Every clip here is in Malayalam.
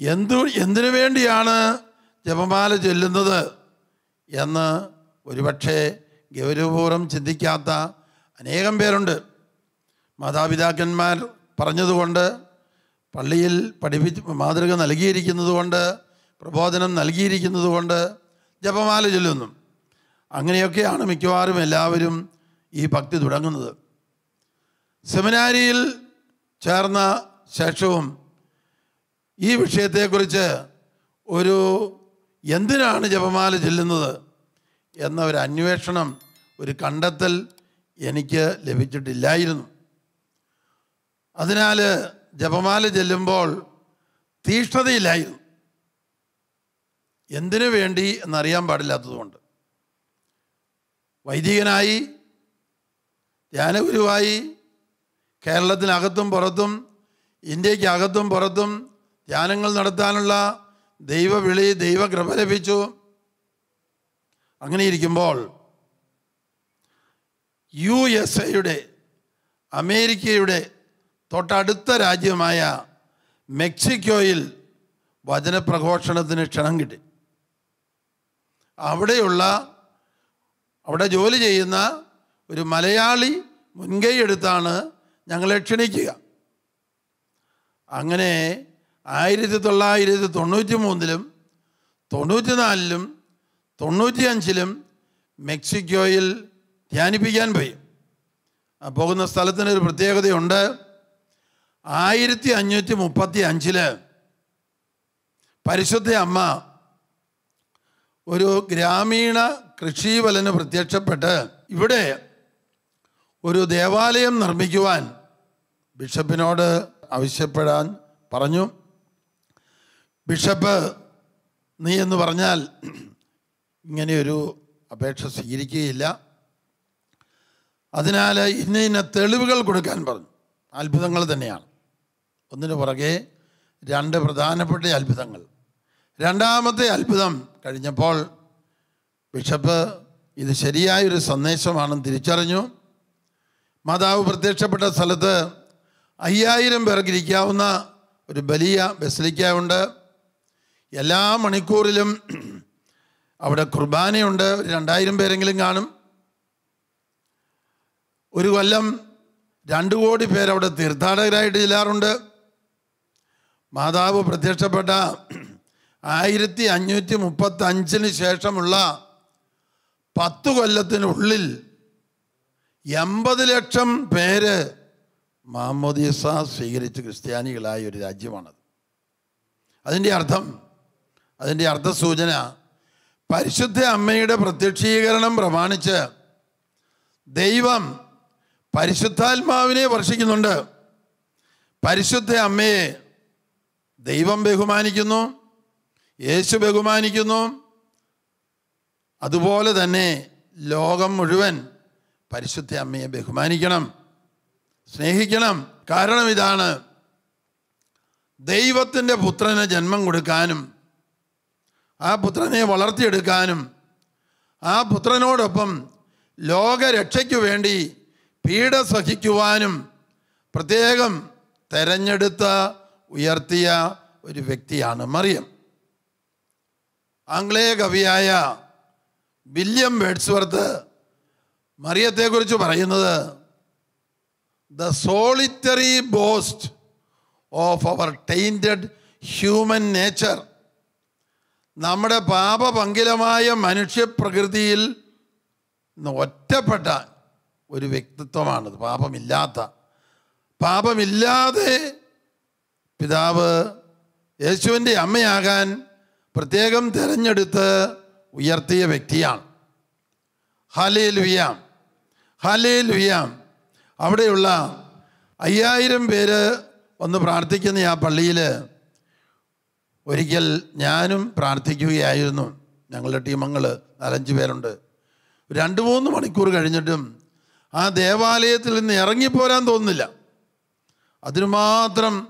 എന്തു എന്തിനു വേണ്ടിയാണ് ജപമാല ചൊല്ലുന്നത് എന്ന് ഒരുപക്ഷെ ഗൗരവപൂർവം ചിന്തിക്കാത്ത അനേകം പേരുണ്ട്. മാതാപിതാക്കന്മാർ പറഞ്ഞതുകൊണ്ട് പള്ളിയിൽ പഠിപ്പിച്ച് മാതൃക നൽകിയിരിക്കുന്നതുകൊണ്ട് പ്രബോധനം നൽകിയിരിക്കുന്നതുകൊണ്ട് ജപമാല ചൊല്ലുന്നു. അങ്ങനെയൊക്കെയാണ് മിക്കവാറും എല്ലാവരും ഈ ഭക്തി തുടങ്ങുന്നത്. സെമിനാരിയിൽ ചേർന്ന ശേഷവും ഈ വിഷയത്തെക്കുറിച്ച് ഒരു എന്തിനാണ് ജപമാല ചെല്ലുന്നത് എന്ന ഒരു അന്വേഷണം ഒരു കണ്ടെത്തൽ എനിക്ക് ലഭിച്ചിട്ടില്ലായിരുന്നു. അതിനാൽ ജപമാല ചെല്ലുമ്പോൾ തീഷ്ണതയില്ലായിരുന്നു. എന്തിനു വേണ്ടി എന്നറിയാൻ പാടില്ലാത്തതുകൊണ്ട്. വൈദികനായി ധ്യാനഗുരുവായി കേരളത്തിനകത്തും പുറത്തും ഇന്ത്യക്കകത്തും പുറത്തും ധ്യാനങ്ങൾ നടത്താനുള്ള ദൈവവിളി ദൈവകൃപ ലഭിച്ചു. അങ്ങനെ ഇരിക്കുമ്പോൾ യു എസ് എയുടെ അമേരിക്കയുടെ തൊട്ടടുത്ത രാജ്യമായ മെക്സിക്കോയിൽ വചനപ്രഘോഷണത്തിന് ക്ഷണം കിട്ടി. അവിടെയുള്ള അവിടെ ജോലി ചെയ്യുന്ന ഒരു മലയാളി മുൻകൈ എടുത്താണ് ഞങ്ങളെ ക്ഷണിക്കുക. അങ്ങനെ ആയിരത്തി തൊള്ളായിരത്തി തൊണ്ണൂറ്റി മൂന്നിലും തൊണ്ണൂറ്റി നാലിലും തൊണ്ണൂറ്റി അഞ്ചിലും മെക്സിക്കോയിൽ ധ്യാനിപ്പിക്കാൻ പോയി. പോകുന്ന സ്ഥലത്തിന് ഒരു പ്രത്യേകതയുണ്ട്. ആയിരത്തി അഞ്ഞൂറ്റി മുപ്പത്തി അഞ്ചിൽ പരിശുദ്ധ അമ്മ ഒരു ഗ്രാമീണ കൃഷിവലന് പ്രത്യക്ഷപ്പെട്ട് ഇവിടെ ഒരു ദേവാലയം നിർമ്മിക്കുവാൻ ബിഷപ്പിനോട് ആവശ്യപ്പെടാൻ പറഞ്ഞു. ബിഷപ്പ് നീ എന്ന് പറഞ്ഞാൽ ഇങ്ങനെയൊരു അപേക്ഷ സ്വീകരിക്കുകയില്ല. അതിനാൽ ഇന്ന ഇന്ന തെളിവുകൾ കൊടുക്കാൻ പറഞ്ഞു. അത്ഭുതങ്ങൾ തന്നെയാണ്. ഒന്നിനു പുറകെ രണ്ട് പ്രധാനപ്പെട്ട അത്ഭുതങ്ങൾ. രണ്ടാമത്തെ അത്ഭുതം കഴിഞ്ഞപ്പോൾ ബിഷപ്പ് ഇത് ശരിയായൊരു സന്ദേശമാണെന്ന് തിരിച്ചറിഞ്ഞു. മാതാവ് പ്രത്യക്ഷപ്പെട്ട സ്ഥലത്ത് അയ്യായിരം പേർക്ക് ഇരിക്കാവുന്ന ഒരു വലിയ ബസലിക്ക ഉണ്ട്. എല്ലാ മണിക്കൂറിലും അവിടെ കുർബാനയുണ്ട്. രണ്ടായിരം പേരെങ്കിലും കാണും. ഒരു കൊല്ലം രണ്ടു കോടി പേരവിടെ തീർത്ഥാടകരായിട്ട് ചെല്ലാറുണ്ട്. മാതാവ് പ്രത്യക്ഷപ്പെട്ട ആയിരത്തി അഞ്ഞൂറ്റി മുപ്പത്തി അഞ്ചിന് ശേഷമുള്ള പത്ത് കൊല്ലത്തിനുള്ളിൽ എൺപത് ലക്ഷം പേര് മാമോദീസ സ്വീകരിച്ച് ക്രിസ്ത്യാനികളായ ഒരു രാജ്യമാണത്. അതിന്റെ അർത്ഥം അതിന്റെ അർത്ഥസൂചന പരിശുദ്ധ അമ്മയുടെ പ്രത്യക്ഷീകരണം പ്രമാണിച്ച് ദൈവം പരിശുദ്ധാത്മാവിനെ വർഷിക്കുന്നുണ്ട്. പരിശുദ്ധ അമ്മയെ ദൈവം ബഹുമാനിക്കുന്നു യേശു ബഹുമാനിക്കുന്നു. അതുപോലെ തന്നെ ലോകം മുഴുവൻ പരിശുദ്ധ അമ്മയെ ബഹുമാനിക്കണം സ്നേഹിക്കണം. കാരണം ഇതാണ് ദൈവത്തിന്റെ പുത്രന് ജന്മം കൊടുക്കാനും ആ പുത്രനെ വളർത്തിയെടുക്കാനും ആ പുത്രനോടൊപ്പം ലോകരക്ഷയ്ക്കു വേണ്ടി പീഡ സഹിക്കുവാനും പ്രത്യേകം തെരഞ്ഞെടുത്ത ഉയർത്തിയ ഒരു വ്യക്തിയാണ് മറിയം. ആംഗ്ലേയ കവിയായ വില്യം വേഡ്സ്വർത്ത് മറിയത്തെക്കുറിച്ച് പറയുന്നത് the solitary boast of our tainted human nature നമ്മുടെ പാപപങ്കിലമായ മനുഷ്യപ്രകൃതിയിൽ ഒറ്റപ്പെട്ട ഒരു വ്യക്തിത്വമാണത്. പാപമില്ലാത്ത. പാപമില്ലാതെ പിതാവ് യേശുവിന്റെ അമ്മയാകാൻ പ്രത്യേകം തിരഞ്ഞെടുത്ത് ഉയർത്തിയ വ്യക്തിയാണ്. ഹലേ ലുയാം ഹലേ ലുയാം അവിടെയുള്ള അയ്യായിരം പേര് വന്ന് പ്രാർത്ഥിക്കുന്ന ആ പള്ളിയിൽ ഒരിക്കൽ ഞാനും പ്രാർത്ഥിക്കുകയായിരുന്നു. ഞങ്ങളുടെ ടീമങ്ങൾ നാലഞ്ച് പേരുണ്ട്. രണ്ട് മൂന്ന് മണിക്കൂർ കഴിഞ്ഞിട്ടും ആ ദേവാലയത്തിൽ നിന്ന് ഇറങ്ങിപ്പോരാൻ തോന്നുന്നില്ല. അതിനുമാത്രം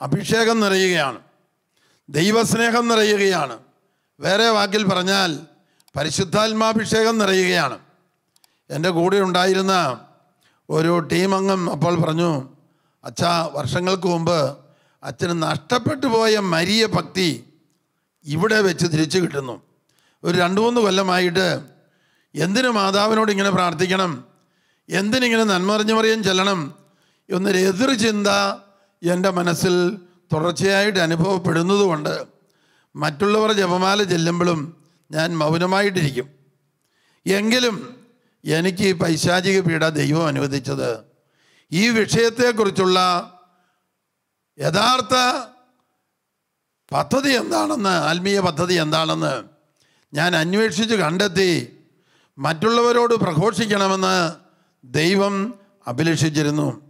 അഭിഷേകം നിറയുകയാണ്. ദൈവസ്നേഹം നിറയുകയാണ്. വേറെ വാക്കിൽ പറഞ്ഞാൽ പരിശുദ്ധാത്മാഭിഷേകം നിറയുകയാണ്. എന്റെ കൂടെ ഉണ്ടായിരുന്ന ഒരു ടീമംഗം അപ്പോൾ പറഞ്ഞു അച്ഛാ വർഷങ്ങൾക്ക് മുമ്പ് അച്ഛന് നഷ്ടപ്പെട്ടു പോയ മരിയ ഭക്തി ഇവിടെ വെച്ച് തിരിച്ചു കിട്ടുന്നു. ഒരു രണ്ട് മൂന്ന് കൊല്ലമായിട്ട് എന്തിനു മാതാവിനോട് ഇങ്ങനെ പ്രാർത്ഥിക്കണം? എന്തിനിങ്ങനെ നന്മറിഞ്ഞു പറയും ചെല്ലണം? എന്നൊരു എതിർ ചിന്ത എന്റെ മനസ്സിൽ തുടർച്ചയായിട്ട് അനുഭവപ്പെടുന്നതുകൊണ്ട് മറ്റുള്ളവർ ജപമാല ചെല്ലുമ്പോഴും ഞാൻ മൗനമായിട്ടിരിക്കും. എങ്കിലും എനിക്ക് ഈ പൈശാചിക പീഡ ദൈവം അനുവദിച്ചത്. ഈ വിഷയത്തെക്കുറിച്ചുള്ള യഥാർത്ഥ പദ്ധതി എന്താണെന്ന് ആത്മീയ പദ്ധതി എന്താണെന്ന് ഞാൻ അന്വേഷിച്ച് കണ്ടെത്തി. മറ്റുള്ളവരോട് പ്രഘോഷിക്കണമെന്ന് ദൈവം അഭിലഷിച്ചിരുന്നു.